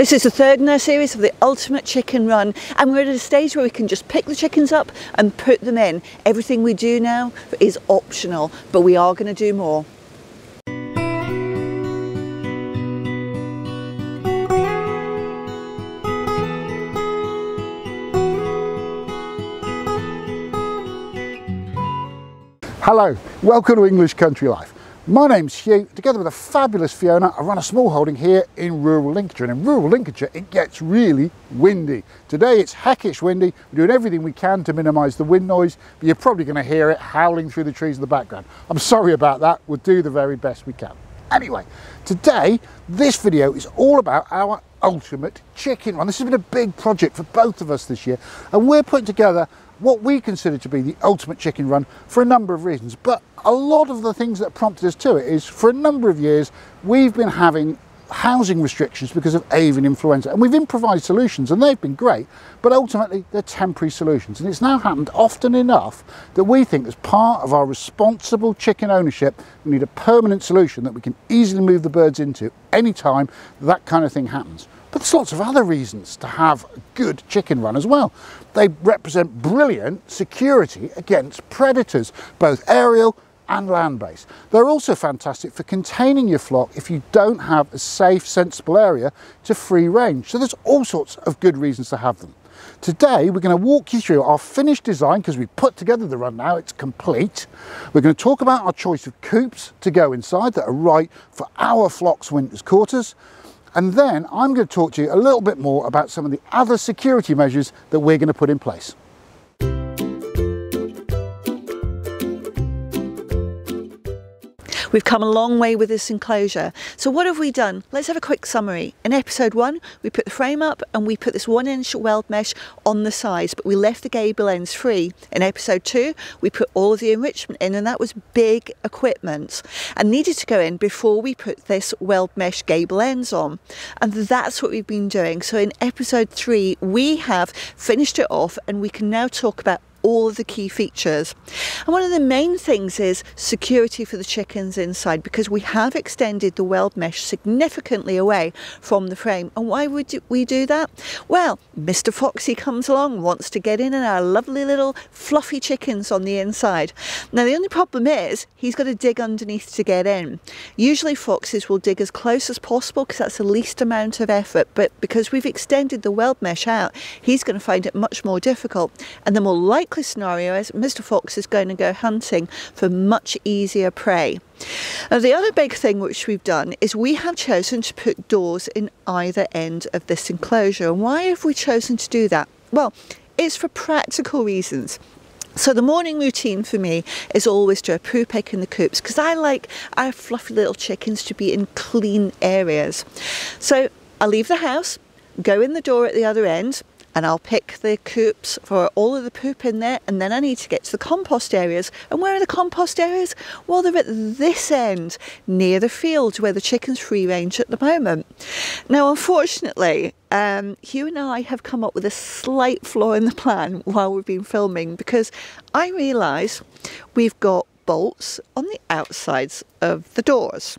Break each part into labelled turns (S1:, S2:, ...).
S1: This is the third in our series of the Ultimate Chicken Run and we're at a stage where we can just pick the chickens up and put them in. Everything we do now is optional, but we are going to do more.
S2: Hello, welcome to English Country Life. My name's Hugh. Together with a fabulous Fiona, I run a small holding here in rural Lincolnshire. And in rural Lincolnshire, it gets really windy. Today it's heckish windy. We're doing everything we can to minimise the wind noise, but you're probably going to hear it howling through the trees in the background. I'm sorry about that. We'll do the very best we can. Anyway, today, this video is all about our ultimate chicken run. This has been a big project for both of us this year, and we're putting together what we consider to be the ultimate chicken run for a number of reasons. But a lot of the things that prompted us to it is for a number of years we've been having housing restrictions because of avian influenza and we've improvised solutions and they've been great but ultimately they're temporary solutions and it's now happened often enough that we think as part of our responsible chicken ownership we need a permanent solution that we can easily move the birds into anytime that kind of thing happens but there's lots of other reasons to have a good chicken run as well. They represent brilliant security against predators, both aerial and land-based. They're also fantastic for containing your flock if you don't have a safe, sensible area to free range. So there's all sorts of good reasons to have them. Today we're going to walk you through our finished design because we've put together the run now, it's complete. We're going to talk about our choice of coops to go inside that are right for our flock's winter's quarters. And then I'm going to talk to you a little bit more about some of the other security measures that we're going to put in place.
S1: We've come a long way with this enclosure. So what have we done? Let's have a quick summary. In episode one, we put the frame up and we put this one inch weld mesh on the sides, but we left the gable ends free. In episode two, we put all of the enrichment in and that was big equipment and needed to go in before we put this weld mesh gable ends on. And that's what we've been doing. So in episode three, we have finished it off and we can now talk about all of the key features. And one of the main things is security for the chickens inside because we have extended the weld mesh significantly away from the frame. And why would we do that? Well, Mr. Foxy comes along, wants to get in and our lovely little fluffy chickens on the inside. Now the only problem is he's got to dig underneath to get in. Usually foxes will dig as close as possible because that's the least amount of effort, but because we've extended the weld mesh out, he's going to find it much more difficult. And the more likely likely scenario is Mr. Fox is going to go hunting for much easier prey. Now, the other big thing which we've done is we have chosen to put doors in either end of this enclosure. And why have we chosen to do that? Well, it's for practical reasons. So the morning routine for me is always to a poo pick in the coops because I like our fluffy little chickens to be in clean areas. So I leave the house, go in the door at the other end, and I'll pick the coops for all of the poop in there and then I need to get to the compost areas. And where are the compost areas? Well, they're at this end, near the field where the chickens free range at the moment. Now, unfortunately, um, Hugh and I have come up with a slight flaw in the plan while we've been filming because I realise we've got bolts on the outsides of the doors.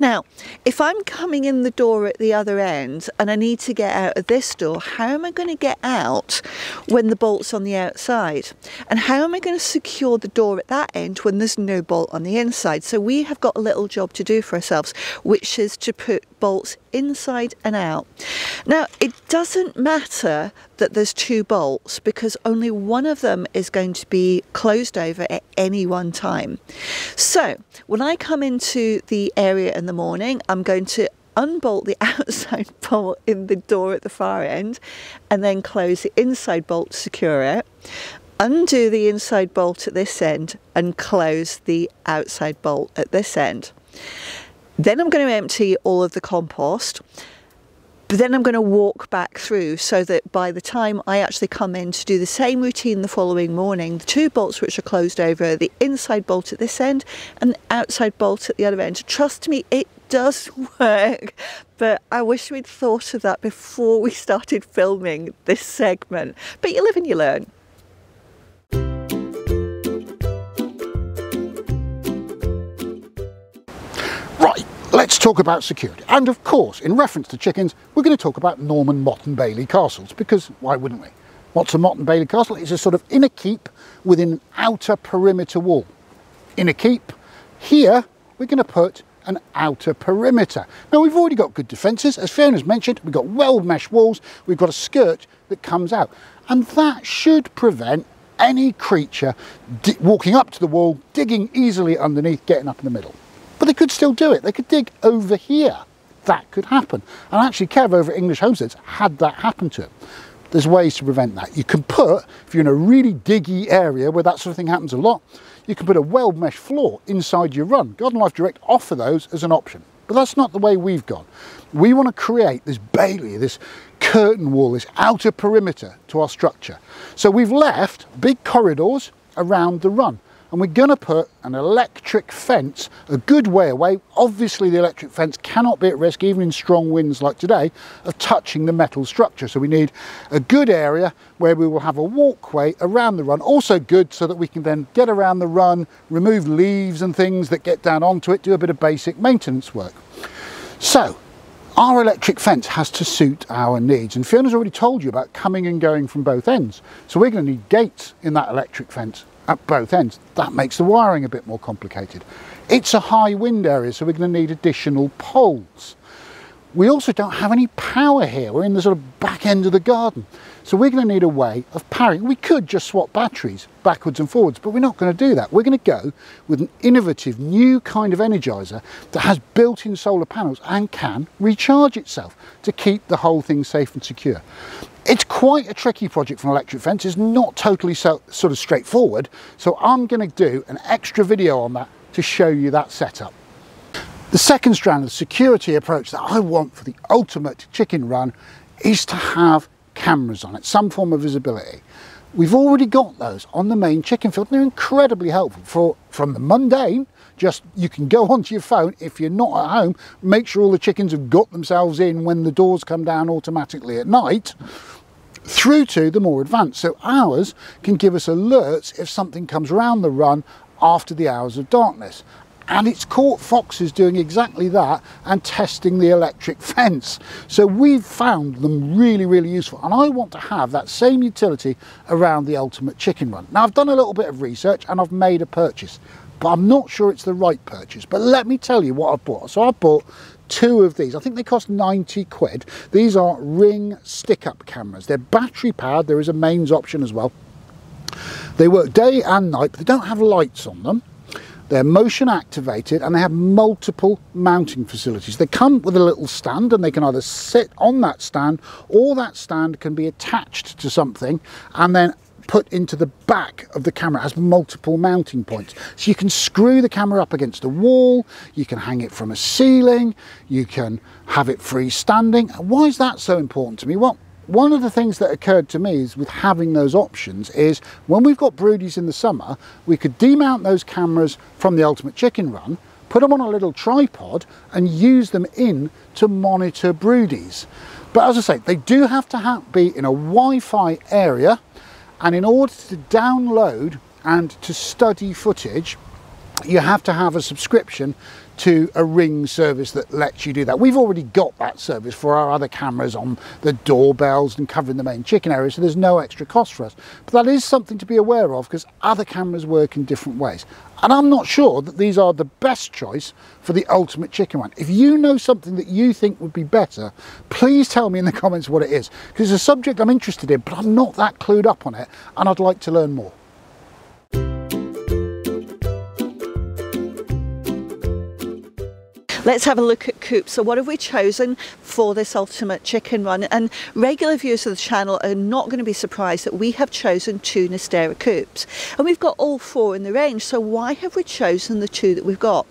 S1: Now, if I'm coming in the door at the other end and I need to get out of this door, how am I going to get out when the bolt's on the outside? And how am I going to secure the door at that end when there's no bolt on the inside? So we have got a little job to do for ourselves, which is to put bolts inside and out. Now, it doesn't matter that there's two bolts because only one of them is going to be closed over at any one time. So when I come into the area in the morning, I'm going to unbolt the outside bolt in the door at the far end and then close the inside bolt to secure it undo the inside bolt at this end and close the outside bolt at this end. Then I'm going to empty all of the compost. But then I'm going to walk back through so that by the time I actually come in to do the same routine the following morning, the two bolts which are closed over, the inside bolt at this end and the outside bolt at the other end. Trust me, it does work, but I wish we'd thought of that before we started filming this segment. But you live and you learn.
S2: Talk about security. And of course, in reference to chickens, we're going to talk about Norman Motte and Bailey castles, because why wouldn't we? What's a Motte and Bailey castle? It's a sort of inner keep within an outer perimeter wall. Inner keep. Here, we're going to put an outer perimeter. Now we've already got good defences, as Fiona's mentioned, we've got weld mesh walls, we've got a skirt that comes out, and that should prevent any creature walking up to the wall, digging easily underneath, getting up in the middle. They could still do it. They could dig over here. That could happen. And actually, Kev over at English Homesteads had that happen to him. There's ways to prevent that. You can put, if you're in a really diggy area where that sort of thing happens a lot, you can put a weld mesh floor inside your run. Garden Life Direct offer those as an option. But that's not the way we've gone. We want to create this bailey, this curtain wall, this outer perimeter to our structure. So we've left big corridors around the run and we're going to put an electric fence a good way away. Obviously the electric fence cannot be at risk, even in strong winds like today, of touching the metal structure. So we need a good area where we will have a walkway around the run. Also good so that we can then get around the run, remove leaves and things that get down onto it, do a bit of basic maintenance work. So our electric fence has to suit our needs and Fiona's already told you about coming and going from both ends. So we're going to need gates in that electric fence at both ends. That makes the wiring a bit more complicated. It's a high wind area, so we're going to need additional poles. We also don't have any power here. We're in the sort of back end of the garden. So we're going to need a way of powering. We could just swap batteries backwards and forwards, but we're not going to do that. We're going to go with an innovative new kind of energizer that has built-in solar panels and can recharge itself to keep the whole thing safe and secure. It's quite a tricky project for an electric fence. It's not totally so, sort of straightforward. So I'm going to do an extra video on that to show you that setup. The second strand of the security approach that I want for the ultimate chicken run is to have cameras on it, some form of visibility. We've already got those on the main chicken field. They're incredibly helpful for from the mundane, just you can go onto your phone if you're not at home, make sure all the chickens have got themselves in when the doors come down automatically at night, through to the more advanced. So ours can give us alerts if something comes around the run after the hours of darkness and it's caught foxes doing exactly that and testing the electric fence. So we've found them really, really useful. And I want to have that same utility around the ultimate chicken run. Now I've done a little bit of research and I've made a purchase, but I'm not sure it's the right purchase. But let me tell you what I've bought. So I bought two of these. I think they cost 90 quid. These are ring stick-up cameras. They're battery powered. There is a mains option as well. They work day and night, but they don't have lights on them. They're motion activated and they have multiple mounting facilities. They come with a little stand and they can either sit on that stand or that stand can be attached to something and then put into the back of the camera. It has multiple mounting points. So you can screw the camera up against a wall, you can hang it from a ceiling, you can have it freestanding. Why is that so important to me? Well, one of the things that occurred to me is with having those options is when we've got broodies in the summer, we could demount those cameras from the Ultimate Chicken Run, put them on a little tripod and use them in to monitor broodies. But as I say, they do have to be in a Wi-Fi area and in order to download and to study footage, you have to have a subscription to a ring service that lets you do that. We've already got that service for our other cameras on the doorbells and covering the main chicken area, so there's no extra cost for us. But that is something to be aware of because other cameras work in different ways. And I'm not sure that these are the best choice for the ultimate chicken one. If you know something that you think would be better, please tell me in the comments what it is. Because it's a subject I'm interested in, but I'm not that clued up on it and I'd like to learn more.
S1: Let's have a look at coops. So what have we chosen for this ultimate chicken run? And regular viewers of the channel are not going to be surprised that we have chosen two Nestera coops. And we've got all four in the range. So why have we chosen the two that we've got?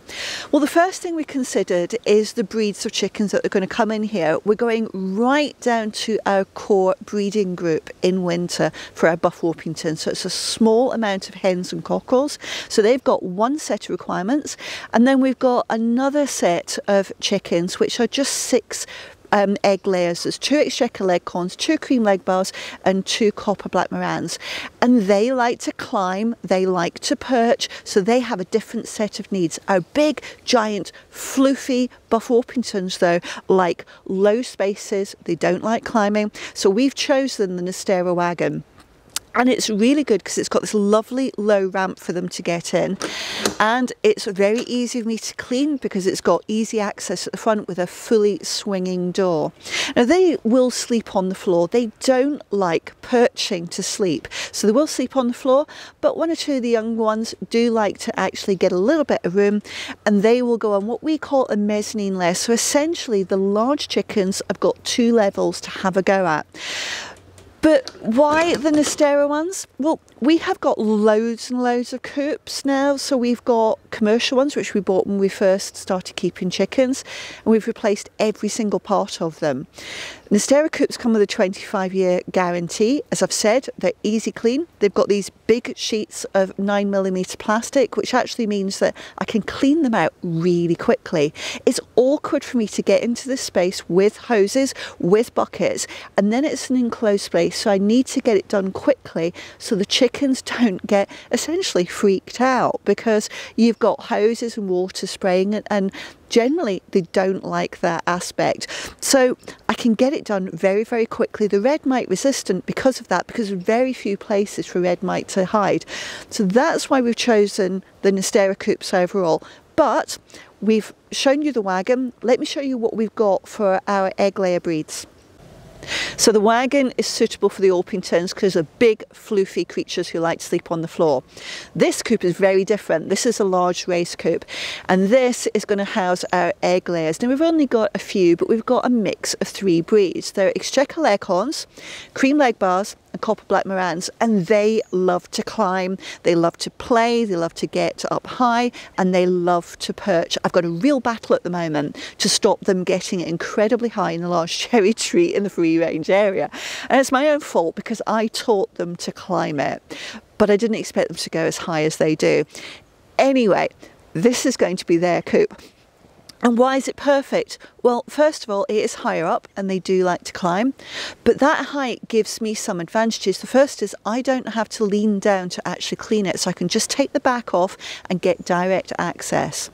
S1: Well, the first thing we considered is the breeds of chickens that are going to come in here. We're going right down to our core breeding group in winter for our Buff Orpington. So it's a small amount of hens and cockerels. So they've got one set of requirements. And then we've got another set of chickens, which are just six um, egg layers. There's two exchequer leghorns, two cream leg bars, and two copper black Marans. And they like to climb, they like to perch, so they have a different set of needs. Our big, giant, floofy Buff Orpingtons, though, like low spaces, they don't like climbing. So we've chosen the Nestera wagon and it's really good because it's got this lovely low ramp for them to get in and it's very easy for me to clean because it's got easy access at the front with a fully swinging door. Now they will sleep on the floor. They don't like perching to sleep so they will sleep on the floor but one or two of the young ones do like to actually get a little bit of room and they will go on what we call a mezzanine layer. So essentially the large chickens have got two levels to have a go at. But why the Nestera ones? Well, we have got loads and loads of coops now. So we've got commercial ones, which we bought when we first started keeping chickens, and we've replaced every single part of them. Nestera coops come with a 25 year guarantee. As I've said, they're easy clean. They've got these big sheets of 9mm plastic, which actually means that I can clean them out really quickly. It's awkward for me to get into this space with hoses, with buckets, and then it's an enclosed space, so I need to get it done quickly so the chickens don't get essentially freaked out because you've got hoses and water spraying and, and generally they don't like that aspect. So I can get it done very, very quickly. The red mite resistant because of that, because very few places for red mite to hide. So that's why we've chosen the Nestera coops overall. But we've shown you the wagon. Let me show you what we've got for our egg layer breeds. So the wagon is suitable for the Orpingtons because they're big, floofy creatures who like to sleep on the floor. This coop is very different. This is a large race coop, and this is going to house our egg layers. Now we've only got a few, but we've got a mix of three breeds. They're Exchequer Leghorns, Cream Leg Bars, Copper Black Marans, and they love to climb, they love to play, they love to get up high, and they love to perch. I've got a real battle at the moment to stop them getting incredibly high in the large cherry tree in the free range area. And it's my own fault because I taught them to climb it, but I didn't expect them to go as high as they do. Anyway, this is going to be their coop. And why is it perfect? Well, first of all, it is higher up and they do like to climb, but that height gives me some advantages. The first is I don't have to lean down to actually clean it, so I can just take the back off and get direct access.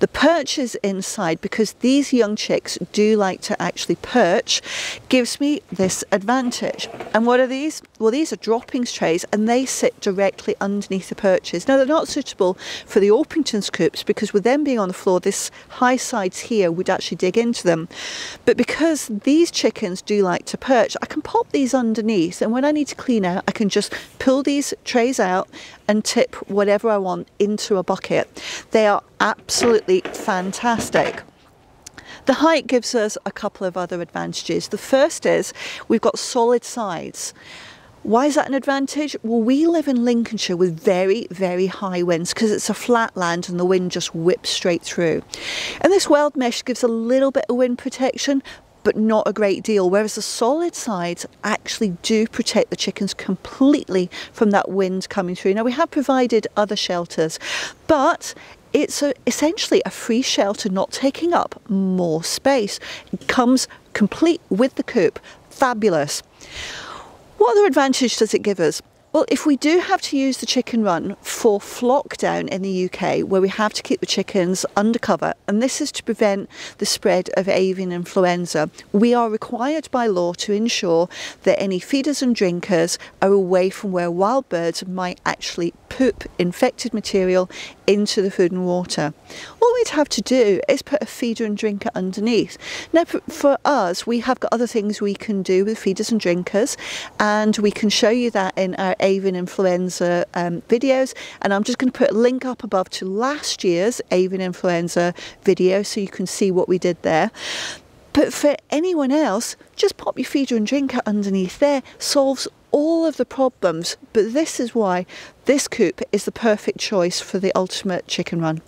S1: The perches inside, because these young chicks do like to actually perch, gives me this advantage. And what are these? Well, these are droppings trays and they sit directly underneath the perches. Now, they're not suitable for the Orpington's coops because with them being on the floor, this high sides here would actually dig in into them. But because these chickens do like to perch, I can pop these underneath and when I need to clean out, I can just pull these trays out and tip whatever I want into a bucket. They are absolutely fantastic. The height gives us a couple of other advantages. The first is we've got solid sides. Why is that an advantage? Well, we live in Lincolnshire with very, very high winds because it's a flat land and the wind just whips straight through. And this weld mesh gives a little bit of wind protection, but not a great deal, whereas the solid sides actually do protect the chickens completely from that wind coming through. Now, we have provided other shelters, but it's a, essentially a free shelter not taking up more space. It comes complete with the coop. Fabulous. What other advantage does it give us? Well, if we do have to use the chicken run for flock down in the UK, where we have to keep the chickens undercover, and this is to prevent the spread of avian influenza, we are required by law to ensure that any feeders and drinkers are away from where wild birds might actually poop infected material into the food and water. All we'd have to do is put a feeder and drinker underneath. Now, for us, we have got other things we can do with feeders and drinkers, and we can show you that in our avian influenza um, videos. And I'm just going to put a link up above to last year's avian influenza video so you can see what we did there. But for anyone else, just pop your feeder and drinker underneath there, solves all of the problems, but this is why this coop is the perfect choice for the ultimate chicken run.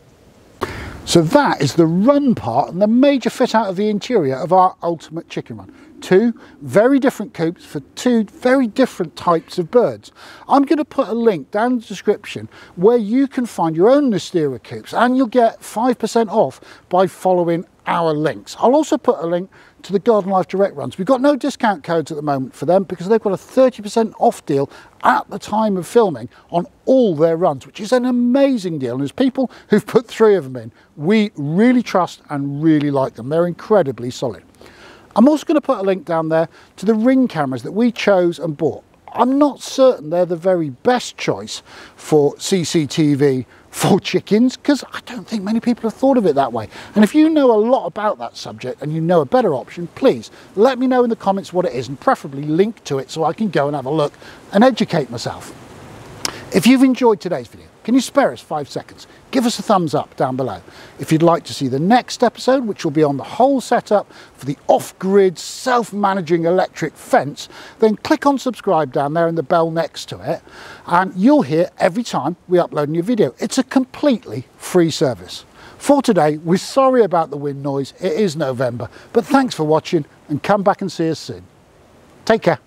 S2: So that is the run part and the major fit out of the interior of our ultimate chicken run. Two very different coops for two very different types of birds. I'm going to put a link down in the description where you can find your own Nestera coops and you'll get 5% off by following our links. I'll also put a link to the Garden Life Direct runs. We've got no discount codes at the moment for them because they've got a 30% off deal at the time of filming on all their runs, which is an amazing deal. And as people who've put three of them in, we really trust and really like them. They're incredibly solid. I'm also going to put a link down there to the ring cameras that we chose and bought. I'm not certain they're the very best choice for CCTV for chickens because I don't think many people have thought of it that way. And if you know a lot about that subject and you know a better option, please let me know in the comments what it is and preferably link to it so I can go and have a look and educate myself. If you've enjoyed today's video, can you spare us five seconds? Give us a thumbs up down below. If you'd like to see the next episode, which will be on the whole setup for the off-grid, self-managing electric fence, then click on subscribe down there and the bell next to it, and you'll hear every time we upload a new video. It's a completely free service. For today, we're sorry about the wind noise. It is November, but thanks for watching and come back and see us soon. Take care.